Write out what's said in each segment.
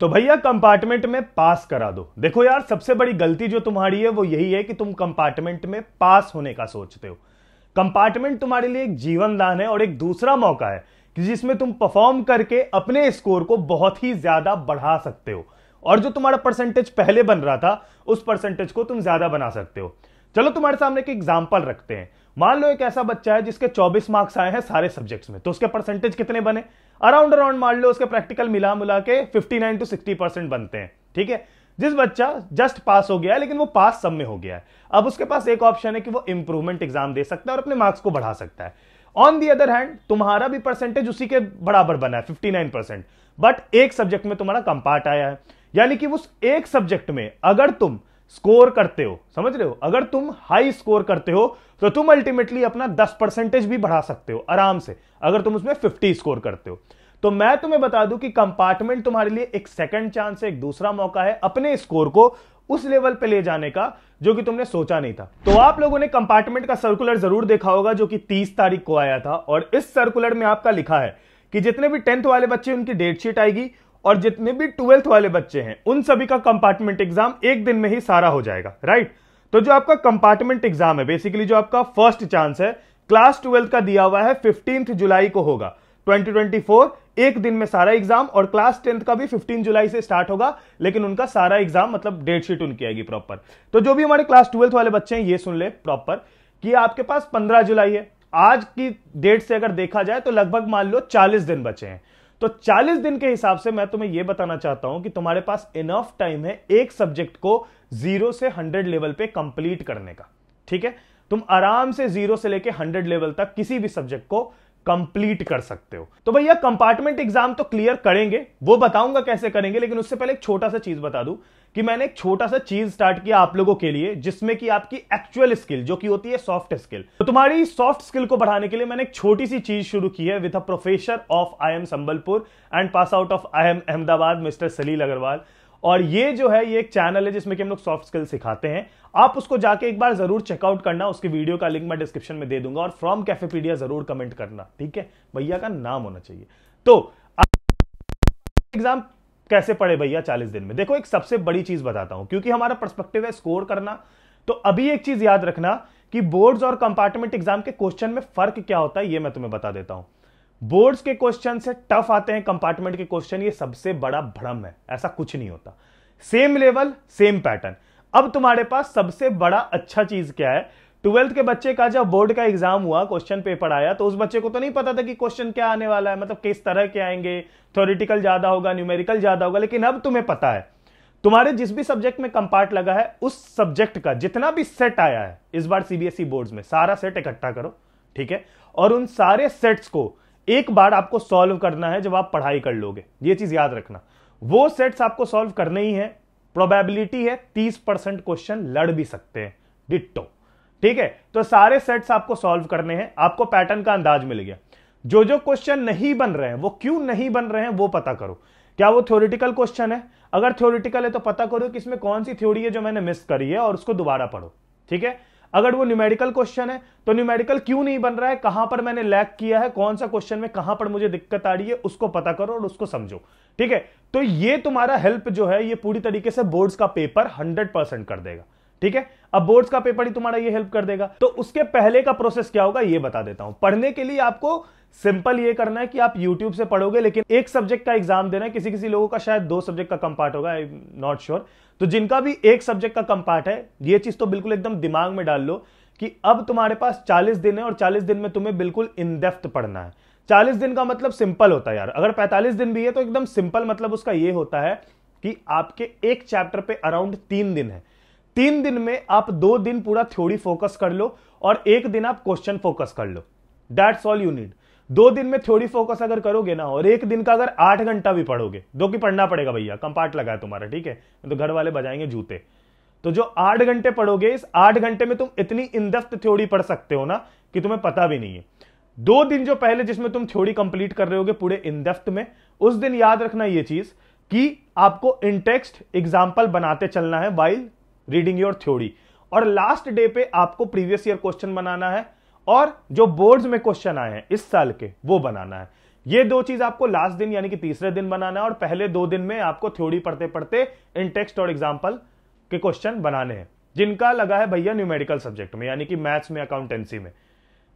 तो भैया कंपार्टमेंट में पास करा दो। देखो यार, सबसे बड़ी गलती जो तुम्हारी है, वो यही है कि तुम कंपार्टमेंट में पास होने का सोचते हो। कंपार्टमेंट तुम्हारे लिए एक जीवन दान है और एक दूसरा मौका है कि जिसमें तुम परफॉर्म करके अपने स्कोर को बहुत ही ज़्यादा बढ़ा सकते हो। और जो तुम्हारा परसेंटेज पहले बन रहा था, उस परसेंटेज को तुम ज़्यादा बना सकते हो। चलो, तुम्हारे सामने एक एग्ज़ाम्पल रखते हैं। मान लो एक ऐसा बच्चा है जिसके 24 मार्क्स आए हैं सारे सब्जेक्ट्स में तो उसके परसेंटेज कितने बने? अराउंड अराउंड मान लो उसके प्रैक्टिकल मिला मिला के 59 टू 60 परसेंट बनते हैं, ठीक है? जिस बच्चा जस्ट पास हो गया है लेकिन वो पास सब में हो गया है। अब उसके पास एक ऑप्शन है कि वो इंप्रूवमेंट एग्ज़ाम दे सकता है और अपने मार्क्स को बढ़ा सकता है। ऑन दी अदर हैंड तुम्हारा भी परसेंटेज उसी के बराबर बना है 59 परसेंट बट एक सब्जेक्ट में तुम्हारा कंपार्ट आया है। यानी कि उस एक सब्जेक्ट में अगर तुम स्कोर करते हो, समझ रहे हो? अगर तुम हाई स्कोर करते हो तो तुम अल्टीमेटली अपना 10 परसेंटेज भी बढ़ा सकते हो, आराम से, अगर तुम उसमें 50 स्कोर करते हो। तो मैं तुम्हें बता दूँ कि कंपार्टमेंट तुम्हारे लिए एक सेकंड चांस है, एक दूसरा मौका है अपने स्कोर को उस लेवल पे ले जाने का, जो कि तुमने सोचा नहीं था। तो आप लोगों ने कंपार्टमेंट का सर्कुलर ज़रूर देखा होगा, जो कि 30 तारीख को आया था, और इस सर्कुलर में आपका लिखा है कि जितने भी टेंथ वाले बच्चे, उनकी डेट शीट आएगी और जितने भी ट्वेल्थ वाले बच्चे हैं, उन सभी का कंपार्टमेंट एग्ज़ाम एक दिन में ही सारा हो जाएगा राइट तो जो आपका कंपार्टमेंट एग्ज़ाम है बेसिकली जो आपका फ़र्स्ट चांस है क्लास ट्वेल्थ का दिया हुआ है फिफ्टींथ जुलाई को होगा। 2024 एक दिन में सारा एग्ज़ाम और क्लास टेंथ का भी 15 जुलाई से स्टार्ट होगा, लेकिन उनका सारा एग्ज़ाम मतलब डेट शीट उनकी आएगी प्रॉपर तो जो भी हमारे क्लास ट्वेल्थ वाले बच्चे हैं, ये सुन ले प्रॉपर कि आपके पास 15 जुलाई है। आज की डेट से अगर देखा जाए तो लगभग मान लो 40 दिन बचे हैं। तो 40 दिन के हिसाब से मैं तुम्हें यह बताना चाहता हूँ कि तुम्हारे पास इनफ टाइम है एक सब्जेक्ट को ज़ीरो से हंड्रेड लेवल पे कंप्लीट करने का। ठीक है? तुम आराम से ज़ीरो से लेके हंड्रेड लेवल तक किसी भी सब्जेक्ट को कंप्लीट कर सकते हो। तो भैया कंपार्टमेंट एग्ज़ाम तो क्लियर करेंगे, वो बताऊँगा कैसे करेंगे, लेकिन उससे पहले एक छोटा सा चीज़ बता दूँ। कि मैंने एक छोटा सा चीज़ स्टार्ट किया आप लोगों के लिए, जिसमें कि आपकी एक्चुअल स्किल जो कि होती है सॉफ्ट स्किल तो तुम्हारी सॉफ्ट स्किल को बढ़ाने के लिए मैंने एक छोटी सी चीज़ शुरू की है with a professor of I M Sambalpur and pass out of I M Ahmedabad mister Salil Agarwal और ये जो है, ये एक चैनल है जिसमें कि हम लोग सॉफ्ट स्किल सिखाते हैं। आप उसको जाके एक बार ज़रूर चेकआउट करना, उसकी वीडियो का लिंक मैं डिस्क्रिप्शन में दे दूँगा और फ्रॉम कैफेपीडिया ज़रूर कमेंट करना, ठीक है? भैया का नाम होना चाहिए। तो एग्ज़ाम कैसे पढ़े भैया चालीस दिन में? देखो, एक सबसे बड़ी चीज़ बताता हूँ, क्योंकि हमारा परस्पेक्टिव है स्कोर करना। तो अभी एक चीज़ याद रखना कि बोर्ड्स और कंपार्टमेंट एग्ज़ाम के क्वेश्चन में फ़र्क क्या होता है, ये मैं तुम्हें बता देता हूँ। बोर्ड्स के क्वेश्चन से टफ आते हैं कंपार्टमेंट के क्वेश्चन ये सबसे बड़ा भ्रम है। ऐसा कुछ नहीं होता। सेम लेवल सेम पैटर्न अब तुम्हारे पास सबसे बड़ा अच्छा चीज़ क्या है? ट्वेल्थ के बच्चे का जब बोर्ड का एग्ज़ाम हुआ, क्वेश्चन पेपर आया तो उस बच्चे को तो नहीं पता था कि क्वेश्चन क्या आने वाला है मतलब किस तरह के आएँगे थ्योरिटिकल ज़्यादा होगा न्यूमेरिकल ज़्यादा होगा, लेकिन अब तुम्हें पता है। तुम्हारे जिस भी सब्जेक्ट में कंपार्ट लगा है, उस सब्जेक्ट का जितना भी सेट आया है, इस बार सीबीएसई बोर्ड में, सारा सेट इकट्ठा करो, ठीक है? और उन सारे सेट्स को एक बार आपको सॉल्व करना है जब आप पढ़ाई कर लोगे, ये चीज़ याद रखना। वो सेट्स आपको सॉल्व करने ही है प्रोबेबिलिटी है, तीस परसेंट क्वेश्चन लड़ भी सकते हैं डिट्टो ठीक है? तो सारे सेट्स आपको सॉल्व करने हैं। आपको पैटर्न का अंदाज मिल गया। जो जो क्वेश्चन नहीं बन रहे हैं, वो क्यों नहीं बन रहे हैं, वो पता करो। क्या वो थ्योरिटिकल क्वेश्चन है? अगर थ्योरिटिकल है तो पता करो कि इसमें कौन सी थ्योरी है जो मैंने मिस करी है और उसको दोबारा पढ़ो। ठीक है? अगर वो न्यूमेरिकल क्वेश्चन है तो न्यूमेरिकल क्यों नहीं बन रहा है? कहाँ पर मैंने लैक किया है? कौन सा क्वेश्चन में कहाँ पर मुझे दिक्कत आ रही है? उसको पता करो और उसको समझो। ठीक है? तो ये तुम्हारा हेल्प जो है, ये पूरी तरीके से बोर्ड्स का पेपर हंड्रेड परसेंट कर देगा। ठीक है? अब बोर्ड्स का पेपर ही तुम्हारा ये हेल्प कर देगा। तो उसके पहले का प्रोसेस क्या होगा, ये बता देता हूँ। पढ़ने के लिए आपको सिंपल ये करना है कि आप YouTube से पढ़ोगे, लेकिन एक सब्जेक्ट का एग्ज़ाम देना है। किसी किसी लोगों का शायद दो सब्जेक्ट का कंपार्ट होगा आई नॉट श्योर तो जिनका भी एक सब्जेक्ट का कम पार्ट है, ये चीज़ तो बिल्कुल एकदम दिमाग में डाल लो कि अब तुम्हारे पास 40 दिन है और 40 दिन में तुम्हें बिल्कुल इन डेप्थ पढ़ना है। 40 दिन का मतलब सिंपल होता है यार। अगर 45 दिन भी है तो एकदम सिंपल मतलब उसका यह होता है कि आपके एक चैप्टर पे अराउंड तीन दिन है। तीन दिन में आप दो दिन पूरा थ्योरी फोकस कर लो और एक दिन आप क्वेश्चन फोकस कर लो। दैट्स ऑल यू नीड दो दिन में थ्योरी फोकस अगर करोगे ना, और एक दिन का अगर आठ घंटा भी पढ़ोगे दो की पढ़ना पड़ेगा भैया कंपार्ट लगा है तुम्हारा, ठीक है? तो घर वाले बजाएँगे जूते। तो जो आठ घंटे पढ़ोगे, इस आठ घंटे में तुम इतनी इंदफ्त थ्योरी पढ़ सकते हो ना कि तुम्हें पता भी नहीं है। दो दिन जो पहले जिसमें तुम थ्योरी कंप्लीट कर रहे होगे पूरे इंदफ्त में, उस दिन याद रखना यह चीज़ कि आपको इंटेक्स्ट एग्ज़ाम्पल बनाते चलना है वाइल रीडिंग योर थ्योरी। और लास्ट डे पे आपको प्रीवियस ईयर क्वेश्चन बनाना है और जो बोर्ड्स में क्वेश्चन आए हैं, इस साल के, वो बनाना है। ये दो चीज़ आपको लास्ट दिन यानी कि तीसरे दिन बनाना है और पहले दो दिन में आपको थ्योरी पढ़ते पढ़ते इन टेक्स्ट और एग्ज़ाम्पल के क्वेश्चन बनाने हैं। जिनका लगा है भैया न्यूमेरिकल सब्जेक्ट में, यानी कि मैथ्स में, अकाउंटेंसी में।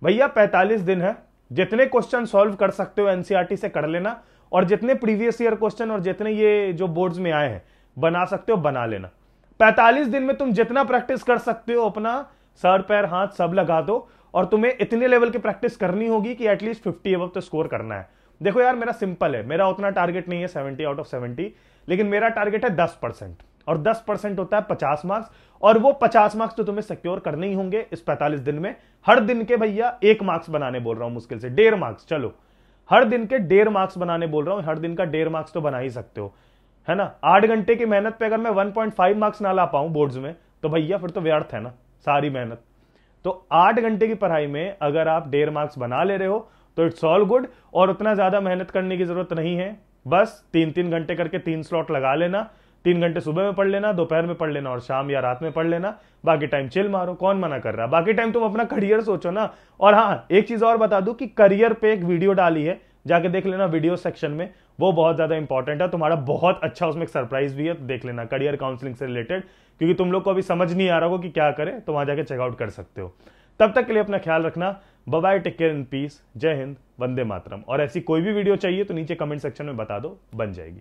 भैया 45 दिन है, जितने क्वेश्चन सॉल्व कर सकते हो एनसीआरटी से कर लेना, और जितने प्रीवियस ईयर क्वेश्चन और जितने ये जो बोर्ड्स में आए हैं, बना सकते हो, बना लेना। 45 दिन में तुम जितना प्रैक्टिस कर सकते हो अपना, सर, पैर, हाथ, सब लगा दो, और तुम्हें इतने लेवल की प्रैक्टिस करनी होगी कि एटलीस्ट फिफ्टी एव तो स्कोर करना है। देखो यार, मेरा सिंपल है। मेरा उतना टारगेट नहीं है सेवेंटी आउट ऑफ़ सेवेंटी लेकिन मेरा टारगेट है दस परसेंट। और दस परसेंट होता है पचास मार्क्स और वो पचास मार्क्स तो तुम्हें सिक्योर करने ही होंगे इस पैंतालीस दिन में। हर दिन के भैया एक मार्क्स बनाने बोल रहा हूँ मुश्किल से। डेढ़ मार्क्स चलो। हर दिन के डेढ़ मार्क्स बनाने बोल रहा हूँ, हर दिन का डेढ़ मार्क्स तो बना ही सकते हो। है ना? आठ घंटे की मेहनत पे अगर मैं 1.5 मार्क्स ना ला पाऊँ बोर्ड्स में तो भैया फिर तो व्यर्थ है ना, सारी मेहनत। तो आठ घंटे की पढ़ाई में अगर आप डेढ़ मार्क्स बना ले रहे हो तो इट्स ऑल गुड और उतना ज़्यादा मेहनत करने की ज़रूरत नहीं है। बस तीन तीन घंटे करके तीन स्लॉट लगा लेना, तीन घंटे सुबह में पढ़ लेना, दोपहर में पढ़ लेना और शाम या रात में पढ़ लेना, बाकी टाइम चिल मारो, कौन मना कर रहा? है बाकी टाइम तुम अपना करियर सोचो ना। और हाँ एक चीज़ और बता दू कि करियर पे एक वीडियो डाली है जाके देख लेना वीडियो सेक्शन में। वो बहुत ज़्यादा इंपॉर्टेंट है। तुम्हारा बहुत अच्छा उसमें एक सरप्राइज़ भी है तो देख लेना। करियर काउंसलिंग से रिलेटेड क्योंकि तुम लोग को अभी समझ नहीं आ रहा हो कि क्या करें तो वहाँ जाके चेकआउट कर सकते हो। तब तक के लिए अपना ख्याल रखना। Bye take care in peace जय हिंद, वंदे मातरम। और ऐसी कोई भी वीडियो चाहिए तो नीचे कमेंट सेक्शन में बता दो, बन जाएगी।